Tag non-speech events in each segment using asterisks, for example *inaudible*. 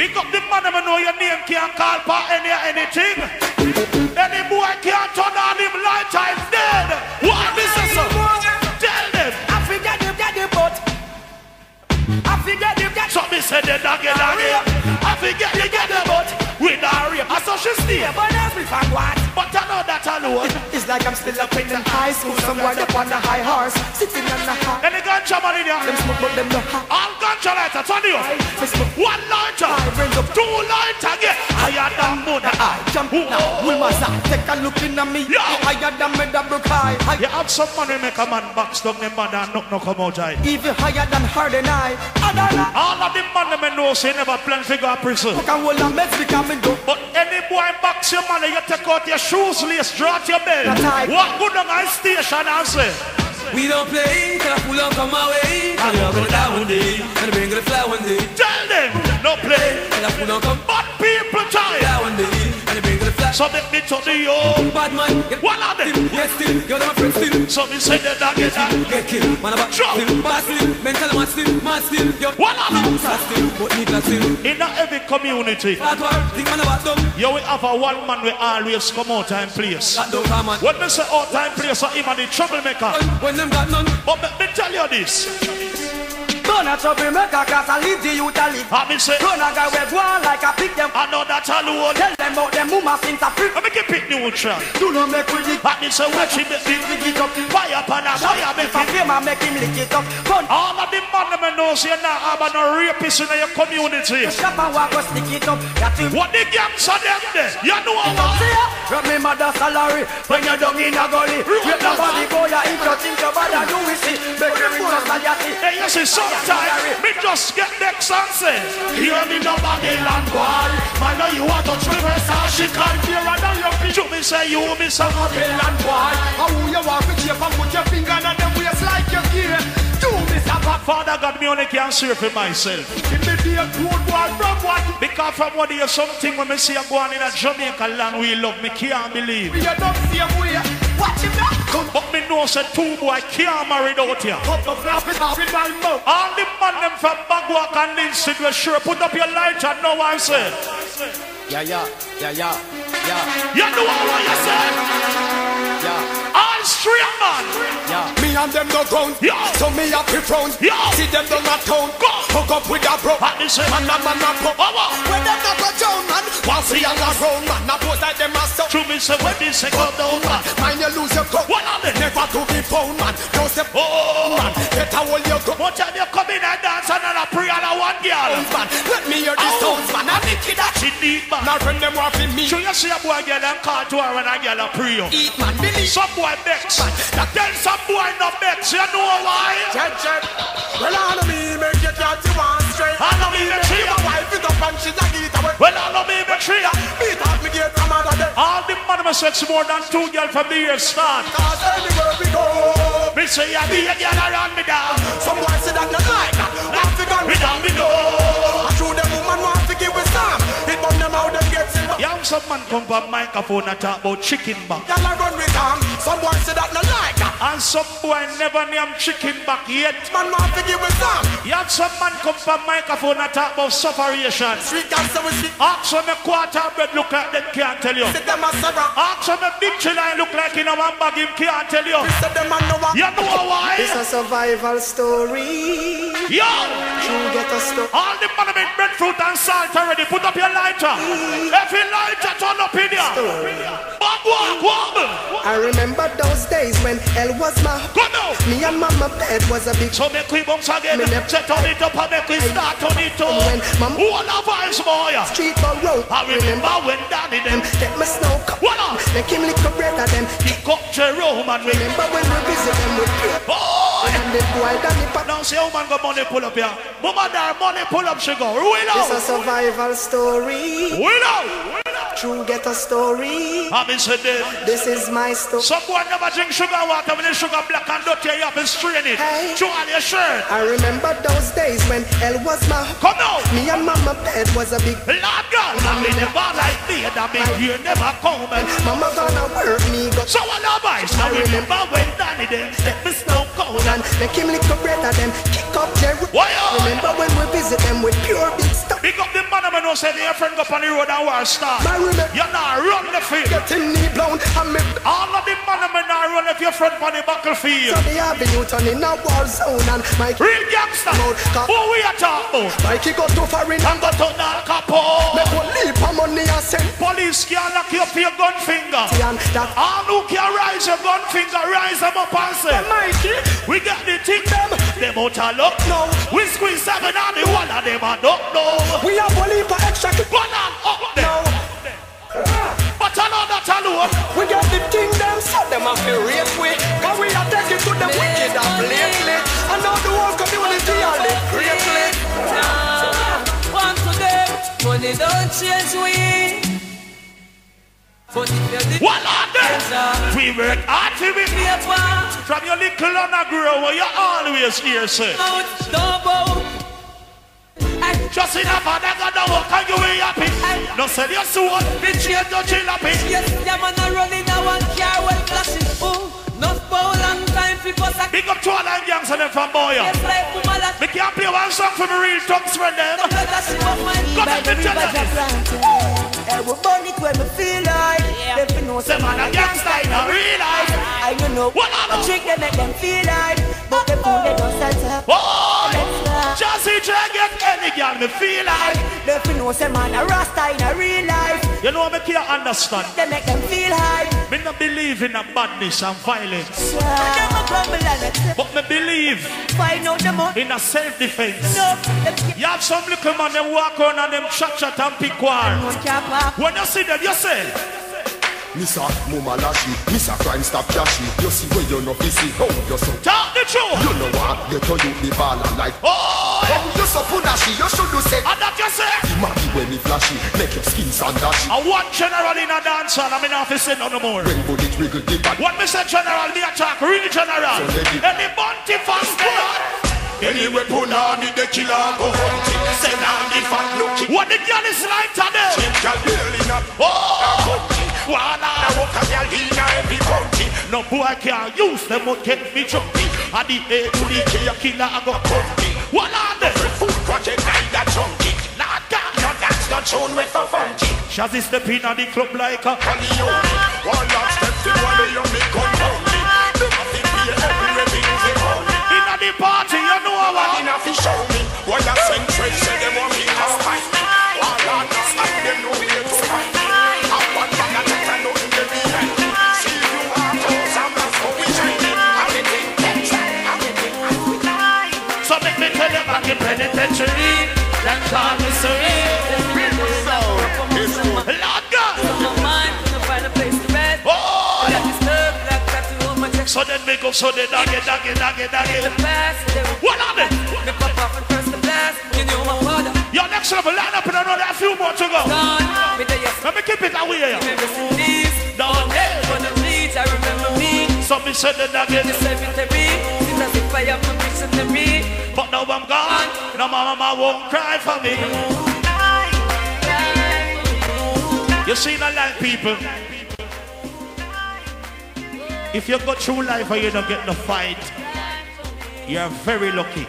Big up the man, I know your name can't call for any anything. Any boy can't turn on him light, I'm dead. What is this? Tell them. I forget you get the butt. I forget you get So me say the doggy doggy. I forget you get the butt with a rape. I saw she stay. but every fan what? But I know that alone. It's like I'm still up in the high school, somewhere up on a high horse, sitting on a high. Any ganja man in Them smoke, but them no high. All ganja lighter, turn you. One lighter, two lighter, get higher than mother. I jump now. We must take a look in at me. Yeah. Higher than me double high. You have some money make a man box down them man and knock no come out eye. Even higher than than I. All of the money me know say never plan to go to prison. Cook hold and meds become me do. But any boy box your money, you take out your shoes, lace, drop your belt. What good on my station and say, We don't play, I pull up on my way. You're gonna die one day, and bring the fly one day. tell them, no play. And I pull up on But people try. So make me to the yo. Bad man, get One of them. Yes, still, you're my friend still. So me say the dog is that. Get killed, man about Drop. still, bad still, mental man still, man still. You're One of them. sad still, but nigga still. In every community, Bad war, think man about them. you will have a one man will always come out time place. That don't come man. When me say out time place, so him and the troublemaker. When them got none, But let me tell you this. Don't a trouble make a class and leave the youth a live. I me say, Run a guy with one like a pick them. I know that alone. Tell them about them mama since a freak. Let me keep it neutral. Do not make with it. I me say, watch him make Lick me it up. fire upon a fire make a him. and make him lick it up. Gun All of the man them know say now have no rapists in your community. Shop and walk go stick it up. That. What the gangs are them there? You know what? Rub me mother salary when you're down in a gully. With nobody go ya if you think your bother do we see. Make you ring a yachty. Hey, you see, sometimes me just get next and say, Hear me no Babylon boy. Man, know you want to how she can't hear and now you me say you me say Babylon boy. How you walk with your and put your finger on them waist like your gear. Do me sapa. Father God, me only can serve for myself. Immediate road boy from what? Because from what you something when me see you going in a Jamaica land we love, me can't believe. We not same way. Watch him now. Come But me know say two boy can't marry out here. up the flap it off in my mouth. All the man them from Bagwalk and Linseed will sure put up your light and no one say. Yeah, yeah, yeah, yeah, yeah, You know what you say? yeah, All straight man. yeah. Me and them no ground, Yeah. so me a fi frown. Yeah. See them down a town, Go. hook up with a bro. And me say, Man a man a. Oh, oh. When them not go down, man, want see a la round, man. A pose like them a stuff. True me say when say come down man. Mind you lose your cup. What are they? Never to be found, man. Don't step Oh, man. Better hold your cup, What time you come in and dance and a pray and a one girl? man. Let me hear the Oh. sounds, man. I make it that. She deep man. Now friend them want me. You see a boy girl and call to her when a girl a pray. you. Eat man, believe. Some boy vex. Then some boy not vex. You know why? Check, check. Well, all of me make you you one straight. I know me make my wife it up and she a get away. Well, I know me make sure. Beat off me gate from other day. All the man of sex more than two girl from the year start. Cause anywhere we go. Me say you be a girl around me down. Some boy say that not like that. Want to gun Me me down me know. I show them woman want to give with some. It burn them out them get silver. Young some man come from microphone and talk about chicken back. Y'all a run with them. Some boy say that not like that. And some boy never name chicken back yet. Man want to give with some. You have some man come from microphone and talk about sufferation. Street cancer we see. Ask them a quarter bread look like them can't tell you. Say them a server. Ask them a big line look like in a one bag him can't tell you. Say them a no one. You know why? It's a survival story. Yo! True get a story. All the money make breadfruit and salt already. Put up your lighter. Mm. Every lighter turn up in here. I remember those days when hell was my now. me and mama bed was a big So make we bounce again. Me never- Set on it up and make we start on it When up. mama- Who are the vibes, boy? street for road. I remember when daddy them Get my snow cup. What up? Make him lick a bread of them. pick up Jerome and we Remember when we visit them with beer Boy! and the boy that nip up. Now see how man got money pull up here. Mama there money pull up she go. We It's a survival story. We know. True ghetto story. I'm said This is my story. Someone never drink sugar water when the sugar black and dirty. You have to strain it. Hey. Show on your shirt. I remember those days when hell was my Come now. Me and mama bed was a big Lord God, mommy never like me, and I mean you never come. Mama gonna work me go So I love boys. I remember when Danny them let me snow cold and make him lick up bread and them kick up Jerry. Why? Remember when we visit them with pure big stuff. Big up the man I know say your friend go up on the road and war star. You're not run the field. get him knee blown and me All of the man I not run if your friend on the battlefield. so the avenue turn in a war zone and my Real gangster. Who we are talking about? Mikey go to foreign And go to Capone. Make one leap of money and send Police can't lock you up for your gun finger. and that All who can rise your gun finger, rise them up and say, Mikey We got the thing them, them out of luck now. We squeeze seven on the one of them, I don't know. we have one leap of extra Go on up there. Now. But I know that alone. We got the thing them so them have to rate we Cause we are taking to the wicked and lately I know the whole community are the greatly One to them, money don't change we. But if you did What on there? We work hard it. paper, From your little on a grow, you always here, say. out, don't bow. I Just enough and I got the work and you will happy. No sell your soul, the chain to chill happy. Yes, yeah, man, I run in a one car well flashing. Oh, not for a long time, people say, Big up to all them gangs and them from Boya. yes, like Kumala. Me can't play one song for me real thugs friend them. The blood that she was my Got by to the be river jealous. Japan. I will burn it when me feel like Yeah. If you know Say man a gangster in a real life. I don't know What I know? A trick they make them feel like But the fool they don't set up Oh, just see try get any girl me feel like. If you know say man a rasta in a real life. You know me can't understand. They make them feel high. Me not believe in a badness and violence, Them a grumble and but me believe Find out them up in a self-defense. No, You have some little man them walk on and them chat chat and pick war. one When you see them, you say, Missa Muma Lashi, Missa Crime Stop Flashy. You see where you know busy, how oh, you so talk the truth. You know what, get to you the baller like Oh, How oh, you so punashi, you should do say and that you say. Maggie when me flashy, make your skin sandashy I want general in a dance and I'm in office say no more. When bullet wiggle the back What me say general, me attack real general. So it- Any bounty fast. Anyway, pull on the killer go hunting. Send on the fat looking. What the girl is like to today? Girl building up. Oh, Now voila. walk a girl in every county. No boy can't use them, but get me jumpy. And the A to the K, a killer, I go pumpy. What are they? Food project like that chunky. Not that. No, that's not shown with the funky. Shazzy step in on the club like a Calione. One last so then we go, so then doggy, doggy, doggy, they were What are they? Me pop off and press the blast. You know my father Your next level line up and another a few more to go. gone. Me the yes, Let me keep it away. in. Down there. The bleach, I remember me. Said the doggy. The cemetery, seems as if I have no dictionary. But now I'm gone. Now my mama won't cry for me. You see the life, people. If you go through life and you don't get no fight, you're very lucky.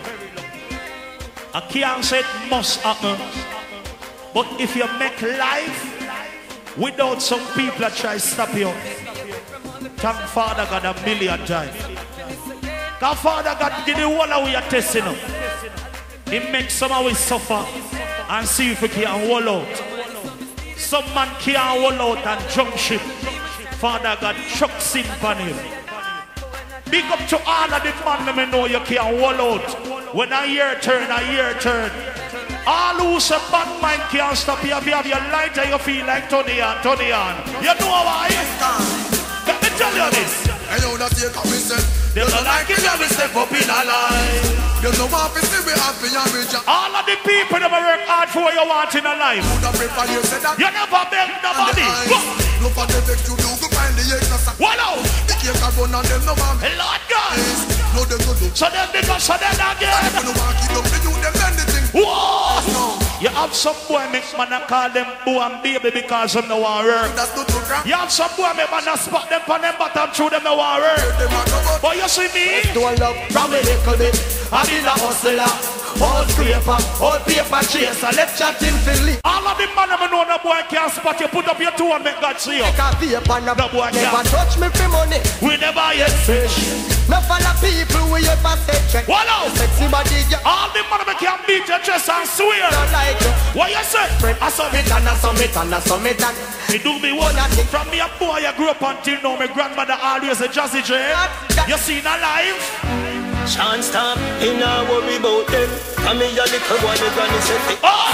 I can't say it must happen. But if you make life without some people that try to stop you, thank Father God a million times. God Father God give the whole of we are testing them. He makes some of we suffer and see if we can hold out. Some man can't hold out and jump ship. Father God chuck sin upon him. Big up to all of the man that me know you can't hold out. When a year turn, a year turn. All who say bad mind can't stop you. If you have your light and you feel like Tony on, Tony on. You know why? Let me tell you this. And you not take a mistake Them don't like it when we step up in our life. You know what we see we happy and rich. All of the people that work hard for what you want in a life. You that. You never beg nobody. Look for the vex you do, the no. What now? The a run and them no want me. Lord God. No them go do. So them because so them again. If you no want keep up the youth, them bend the thing. What? No, You have some boy make man a call them boo and baby because them no want work. that's too crap. You have some boy make man a spot them on them bottom through them no want work. Them a go out. But you see me? Don't love from a little bit. I be the hustler. Old scraper, old paper chaser. Let's chat in Philly. All of the man them know no boy can't spot you. Put up your two and make God see you. Make a paper and No boy never can't. touch me for money. We never yet fish. No follow people we your say check. What? Sexy body, you All the man them can beat your chest and swear. don't like you. What you say? I saw it and I saw it and I saw it and Me do me one From me a boy I grew up until now My grandmother always a jazzy J You seen a life? Chance stop, he not worry about them. Come here, little boy, me granny said me. Oh!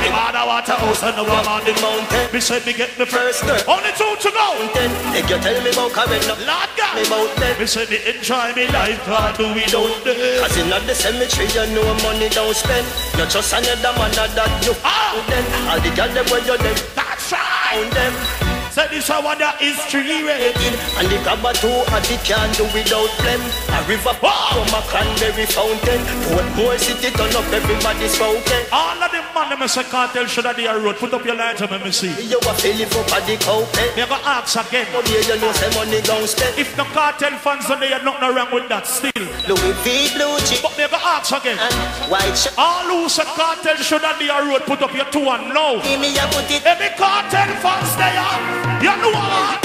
Me mother water house and the Up woman the mountain, Me said me get me first first girl. Only two to go and Then, they you tell me about no. Lord Me God about them. Me say me enjoy me life Can't do without them Cause in the cemetery, you know money don't spend. You trust another man that you Ah! found them. All the girls them where you them That's right them. Say this I want that history rated And the grabber too, and the can do without blem. A river Oh! from a cranberry fountain. Portmore city turn up everybody's fountain. All of them man them say Kartel should have the road Put up your lights and let me see You a it up at the cowpen. Go ask again oh, Come here, you know say money don't spend. If the Kartel fans on there nothing wrong with that still Louis V blue chip But go ask again and white shirt. All who say Kartel should have the road Put up your two and now Give me a put it Every Kartel fans there, you know what?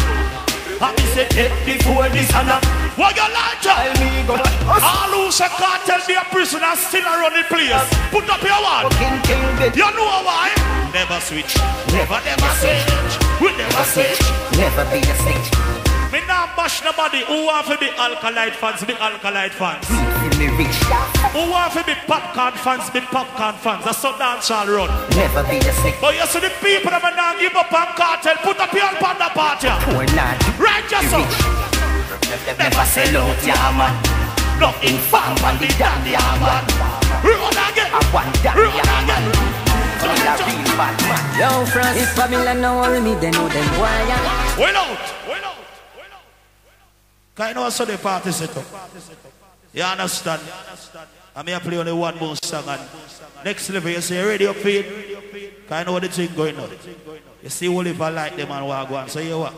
I be say take before this and that. What you like tell me go All who say Kartel be a prisoner still around the place. Put up your one. King King bit. You know why? Never switch. Never, never switch. We never switch. Never be a snitch. Me not bash nobody who want to be Alkaline fans, be Alkaline fans. Feel me rich. Who want to be Popcaan fans, be Popcaan fans. That's how dance all run. Never be a snitch. But you see the people that not give up on Kartel, put up your hand on the party. Poor lad. Right, just so. Never sell out, yeah man. Nothing farm on the damn yeah, man. Run again. I want that, Run yeah again. man. I'm a real bad man. Yo, France, if Babylon no worry me, they know them boy. yeah. Wait out. Can you know what's the party set up? You understand? I'm here play only one more song and next level you say ready up it. Can you know what the thing going on? You see I like them and go on. So you what?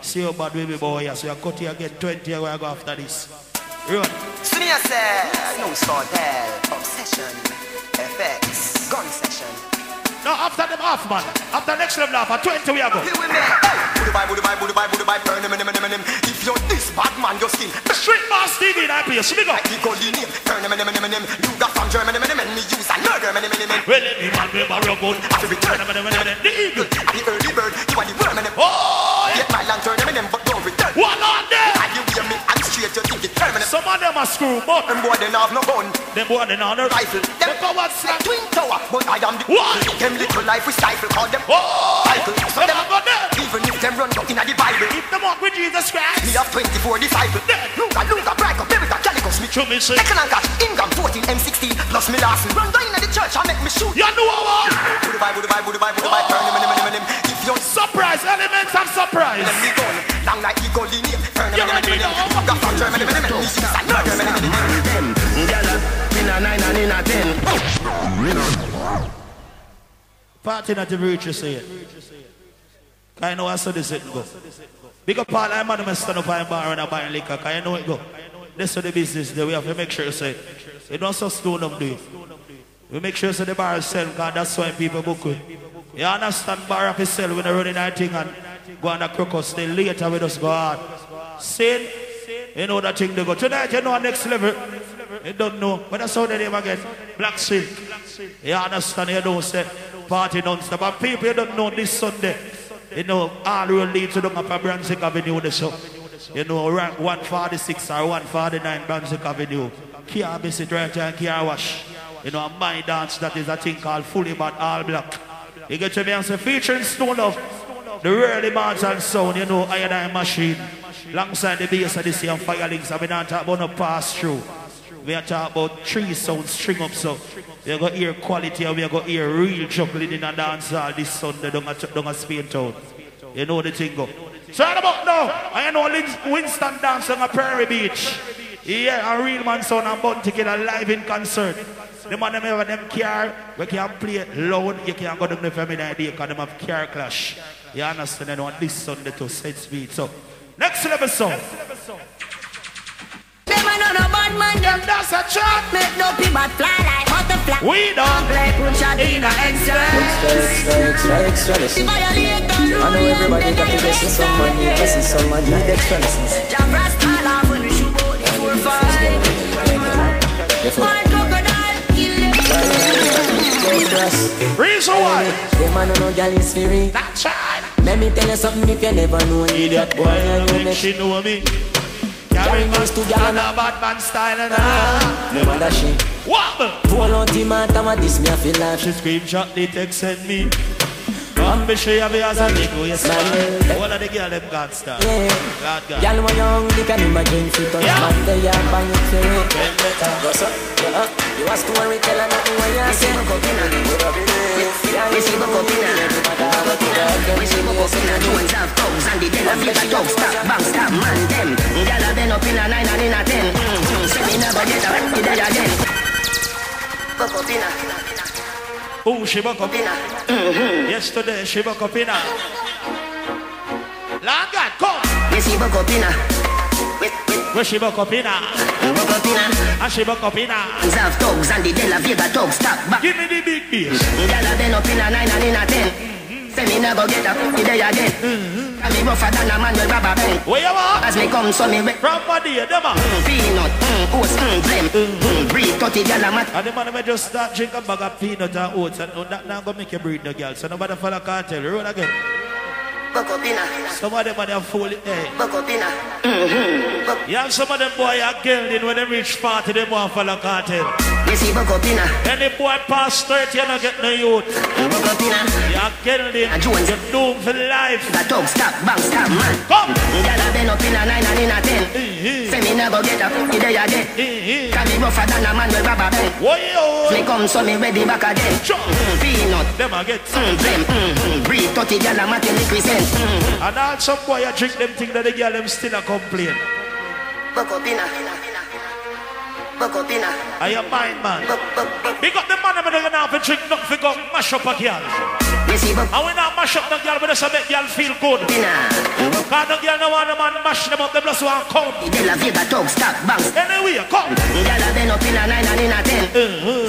See how bad baby boy here. So you cut here again 20 years go after this. Run. I say, no Kartel, obsession, FX, gun session. Now after them off man. After next level off at 20 we are go. Him, him, him, him, him. If you're this bad man, your skin, Street Boss TV in that place. Big up. like the name, turn him, him, him, him, him. Luger from Germany, him, him, him, me use and murder, him, him, him, him. Well, me man we borrow gun. Have to return, The eagle. the early bird, you are the worm, him, him. Oh, yeah. Get my lantern, him, him, but don't return. One on there. And you hear me, and straight, you think it's permanent. Some of them are screw, but Them boy, they have no gun, them boy they on the rifle. Them Them but I am the What? Them little life we stifle, call them Oh, cycle. So them them a go there. even if them run in the Bible. If them walk with Jesus Christ, Me have 24 disciples. Luca, Luca, Braco, Bibica, Calico, Smith. show me say, Second and cash, Ingram, 14, M16, plus me last. Run down in the church and make me shoot. you know what? Buddha bye, Buddha bye, Buddha bye, Buddha bye, turn him, him, him, him. If you're Surprise, elements of surprise. them me gun, long like the golden name. Turn him, You him, him, him, now? Luger from Germany, him, him, him. In a ten. Party not the you say it. You know I saw this it go? Big up all I'm man stand up and bar and a buying liquor. Can you know it go? This is the business that we have to make sure you say. You don't so stone them do it. We make sure so the bar is sell because that's why people book it. You understand bar to sell when they running that thing and go on the crocus. Stay later we just go hard. Sin, you know that thing they go. Tonight you know our next level. You don't know. But that's how they name again. Black Silk. You understand you don't say party non-stop. And people you don't know this Sunday. You know, all road leads to the upper Brunswick Avenue this up. You know, rank 146 or 149 Brunswick Avenue. Can't miss it right here and can't wash. You know, my dance that is a thing called Fully Bad All Black. You get to me and say featuring Stone Love. The bands and sound, you know, I and I machine. Alongside the bass of this young fire links, I'm not talking about no pass through. We are talking about three sounds string up so you got hear quality and we got hear real juggling in a dance hall this Sunday down down at Spain Town. You know the thing go. So right about now, I know Winston dance on Prairie Beach. Yeah, a real man son and Bounty Killer live in concert. The man them have them car, we can play it loud, you can go down the family idea because them have car clash. You understand? I want this Sunday to set speed. So, next level song. Them a no no bad man, them That's a chat. make no people bad fly like butterfly. We don't Play good shot in a extra. Extra, extra, extra lessons. I know everybody got to listen someone need listen someone need extra lessons. Jam rasta laugh when we shoot out the four five. Therefore, crocodile kill them. Reason why. Them a no no gal is free. That's right. Let me tell you something if you never know Idiot boy, I don't think she know me. Carry my used to gal on a bad man style and ah. Never that shit. Wobble. Pull out him out and this me a feel like She screenshot the text send me. I'm be sure you be as a nigga, yes man. All of the girl them God star. Yeah. God God. Y'all when young, they can imagine fit us Yeah. Man, they are bang it for it Well better. Go so, yeah, You a story teller, nothing what you say We see buck up in a We see buck up in a Jones have thugs and the Della Vita thugs Stop, bang, stop, man, them a been up in a nine and in a ten Say me never get a the day again Buck up in a Oh, she buck up. in a Yesterday she buck up in. Lord God, come. We see buck up in a Where she buck up in her. buck up in a And she buck up in her. Have thugs and the Della thugs Stop, back Give me the big bass. Gyal a been up in a nine and in a ten Say me never get a the day again And me rougher than a man with rubber band Where you are? As me come so me wet From dear, them a. Mm, peanut, mm, oats, mm, blem, mm, breed, 30 gal a mat. And the man may just start drink a bag of peanut and oats and that now gonna make you breed no girl. So nobody follow Kartel. Roll again. Buck up inna, Some of them are full hey. buck up inna. Mm-hmm. You have some of them boy are gelding when they reach 40, they want follow Kartel. You see buck up inna, Any boy past 30, you not get no youth. buck up inna. You gelding, A Jones. you're doomed for life. The dog stop, bang, stop, man. Come! Gal a been up inna nine and inna ten. Eh, Say me never get a the day again. Can me rougher than a man with rubber band. Whoa, Me come so me ready back again. Sure. Mm, peanut, Them get. mm, blem, mm, breed, 30 gal a mat in the crescent. Mm, And all some boy you drink them thing that the girl them still a complain. buck up inna, buck up inna. I am mind man. Big up the man I'm gonna have to drink nothing for go mash up a girl. You And we not mash up the girl, but just make girl feel good. Cause the girl no want the man mash them up, them just want come. De la Vega dog stop, bang. Anyway, come. Gal a been up inna nine and inna ten.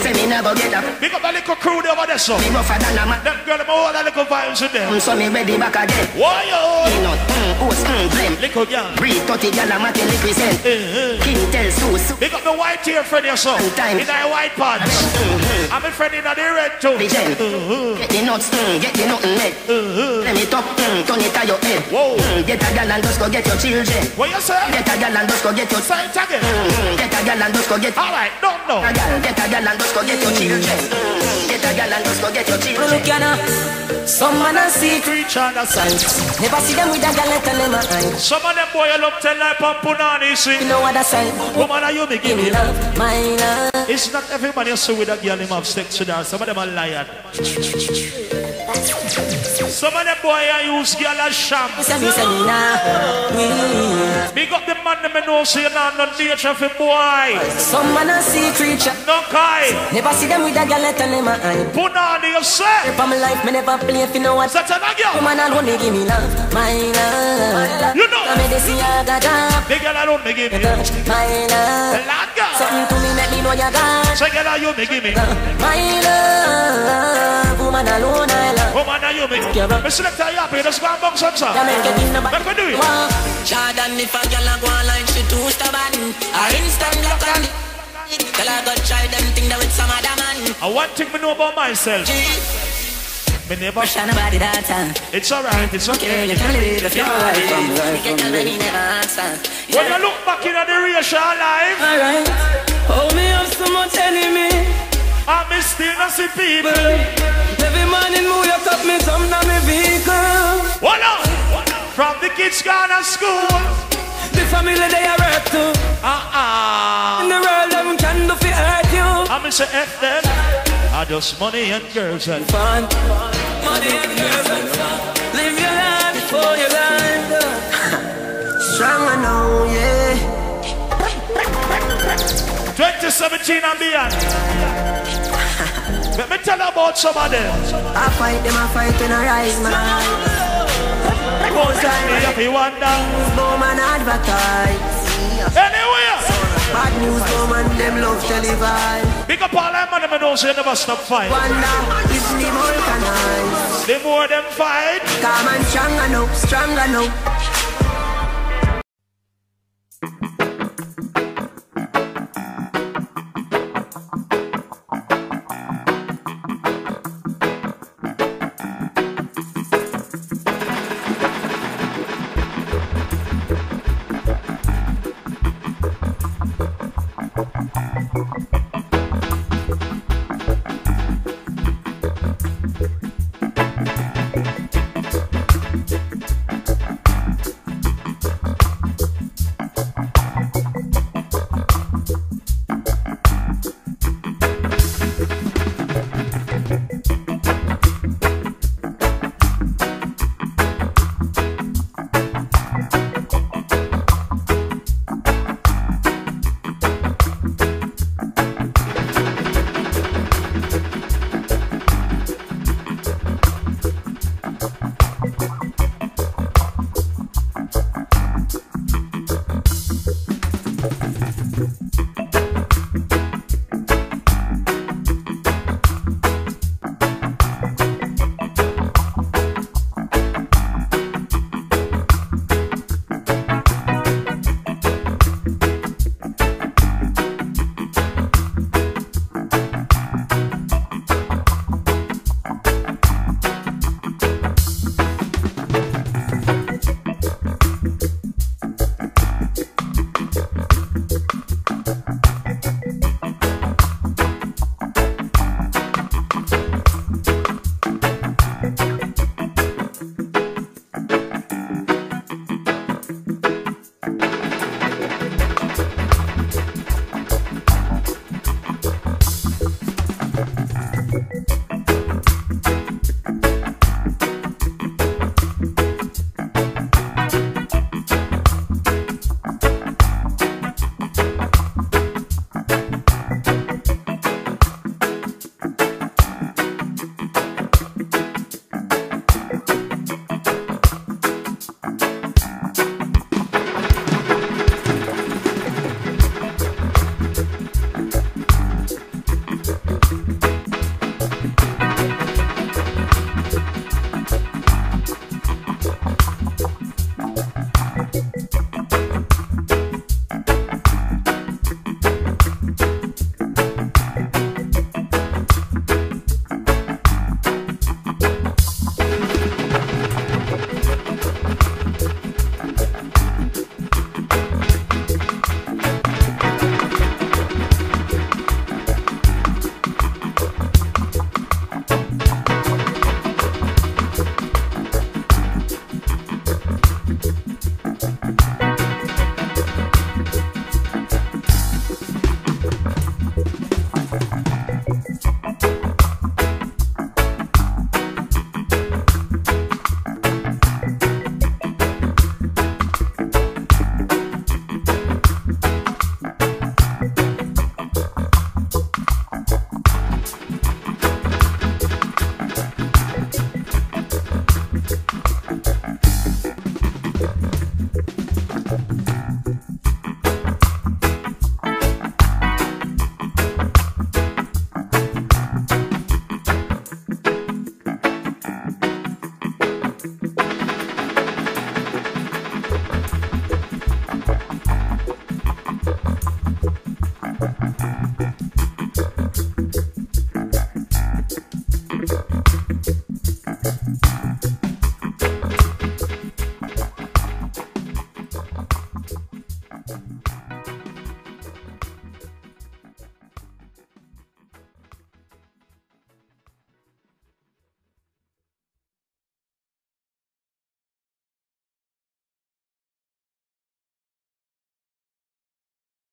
Say me never get a Big up the little crew there over there, so. me rougher than a man. Them girl, them all the little vibes in there. Mm, So me ready back again. Why yo? Peanut, mm, oats, mm, blem. Little girl. Breed 30 gal a mat in the crescent. King tell Sue. Big up the white here friend here, so. Time. In the white pants. I'm a friend in the red too. The gen. Get the nuts, mm, get the nothing made. Let me top, mm, turn it to your head. Whoa. Mm, Get a gal and just go get your children. What you say? Get a gal and just go get your Say it again. Mm, Get a gal and just go get All right, don't know. a gal. Get a gal and just go get your children. Mm, Get a gal and just go get your children. Look ya Some man a see Creature that size. Never see them with a gal tell them a eye Some of them boy you love tell like Pampunani You see. know what I say Woman, are you me give Give me me love, my love It's not every man you see with a girl him have sex with her. Some of them are liar. Some of them boy you use girl as sham. Me say me say me nah we- Big up the man them know say you not no nature for boy. Some man a see creature No kai. Never see them with a tell them a eye Punani you say. For my life me never play if you know what Such a girl. Woman alone me give me love, my love You know. Come me see I got job The girl alone me give me. touch my love Something to me make me know you got Say girl you me give me. My love Woman alone I love Woman are you me. Me select her happy. Just go and bounce some song. You make it in the back Let me do it. Jordan, if a girl a go on she too stubborn, I instant lock on it. Tell her go try them thing that with some other man. And one thing me know about myself. Me never. shine nobody that time. It's alright. It's okay. You can live if you're right from right from the he never answer. When you look back in the racial life, Alright, hold me up so much enemy. I me still not see people. Every morning move your cup, me jump down my vehicle. Hold on. From the kids gone to school, The family they are hurt too. Uh-uh. In the world, them can do fi hurt you. I'm gonna say F them. I just money and girls and Fun, money and girls and fun. Live your life before you land. *laughs* Stronger now, yeah. 2017 and beyond. Let me tell you about some of them. I fight them, I fight when I rise, man. Most time me if you wonder. And advertise. Anywhere. Bad news, boom and them love televise. Big up all them man, them know say never stop fight. Wonder if me vulcanize. The more them fight, Calm and stronger now, stronger now.